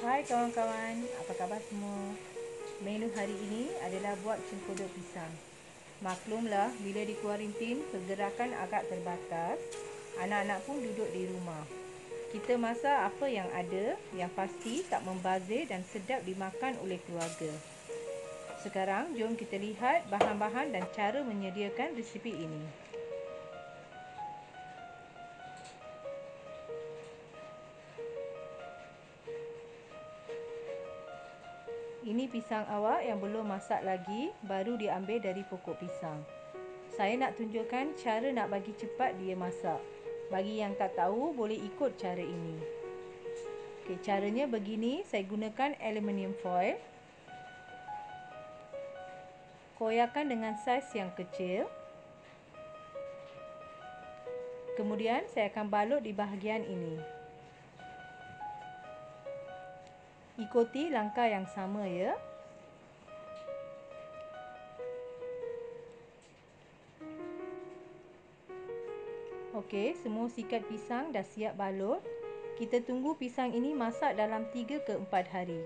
Hai kawan-kawan, apa khabar semua? Menu hari ini adalah buat cengkodok pisang. Maklumlah, bila di kuarantin, pergerakan agak terbatas. Anak-anak pun duduk di rumah. Kita masak apa yang ada, yang pasti tak membazir dan sedap dimakan oleh keluarga. Sekarang, jom kita lihat bahan-bahan dan cara menyediakan resipi ini. Ini pisang awak yang belum masak lagi, baru diambil dari pokok pisang. Saya nak tunjukkan cara nak bagi cepat dia masak. Bagi yang tak tahu, boleh ikut cara ini. Okey, caranya begini, saya gunakan aluminium foil. Koyakan dengan saiz yang kecil. Kemudian saya akan balut di bahagian ini. Ikuti langkah yang sama ya. Okey, semua sikat pisang dah siap balut. Kita tunggu pisang ini masak dalam 3 ke 4 hari.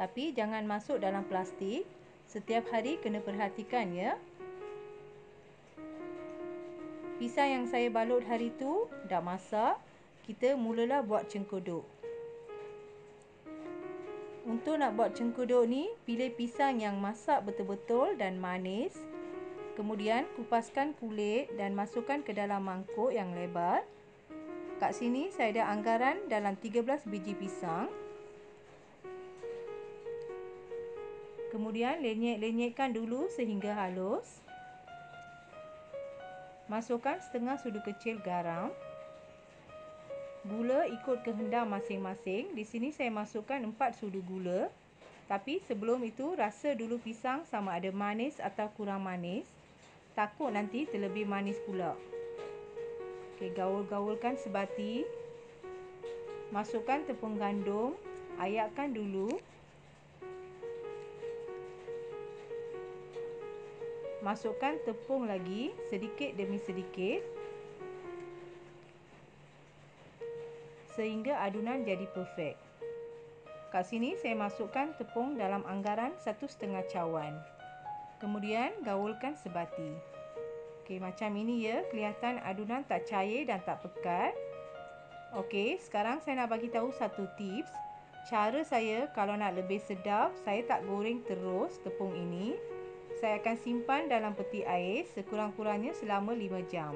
Tapi jangan masuk dalam plastik. Setiap hari kena perhatikan ya. Pisang yang saya balut hari tu dah masak. Kita mulalah buat cengkodok. Untuk nak buat cengkuduk ni, pilih pisang yang masak betul-betul dan manis. Kemudian kupaskan kulit dan masukkan ke dalam mangkuk yang lebar. Kat sini saya ada anggaran dalam 13 biji pisang. Kemudian lenyek-lenyekkan dulu sehingga halus. Masukkan setengah sudu kecil garam. Gula ikut kehendak masing-masing. Di sini saya masukkan 4 sudu gula. Tapi sebelum itu rasa dulu pisang sama ada manis atau kurang manis. Takut nanti terlebih manis pula. Okey, gaul-gaulkan sebati. Masukkan tepung gandum. Ayakkan dulu. Masukkan tepung lagi sedikit demi sedikit. Sehingga adunan jadi perfect. Kat sini saya masukkan tepung dalam anggaran satu setengah cawan. Kemudian gaulkan sebati. Okey, macam ini ya. Kelihatan adunan tak cair dan tak pekat. Okey, sekarang saya nak bagi tahu satu tips. Cara saya kalau nak lebih sedap, saya tak goreng terus tepung ini. Saya akan simpan dalam peti air sekurang-kurangnya selama 5 jam.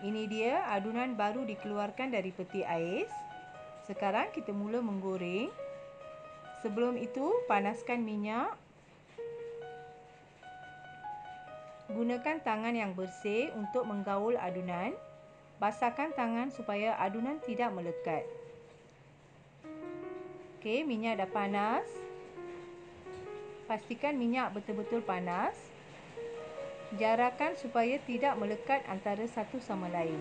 Ini dia adunan baru dikeluarkan dari peti ais. Sekarang kita mula menggoreng. Sebelum itu, panaskan minyak. Gunakan tangan yang bersih untuk menggaul adunan. Basahkan tangan supaya adunan tidak melekat. Okey, minyak dah panas. Pastikan minyak betul-betul panas. Jarakan supaya tidak melekat antara satu sama lain.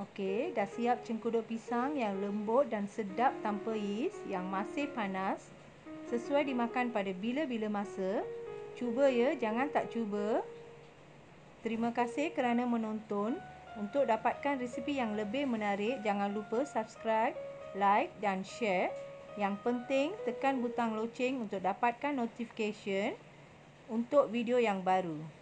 Okey, dah siap cengkuduk pisang yang lembut dan sedap tanpa yis yang masih panas sesuai dimakan pada bila-bila masa. Cuba ya, jangan tak cuba. Terima kasih kerana menonton. Untuk dapatkan resipi yang lebih menarik, jangan lupa subscribe, like dan share. Yang penting, tekan butang loceng untuk dapatkan notification untuk video yang baru.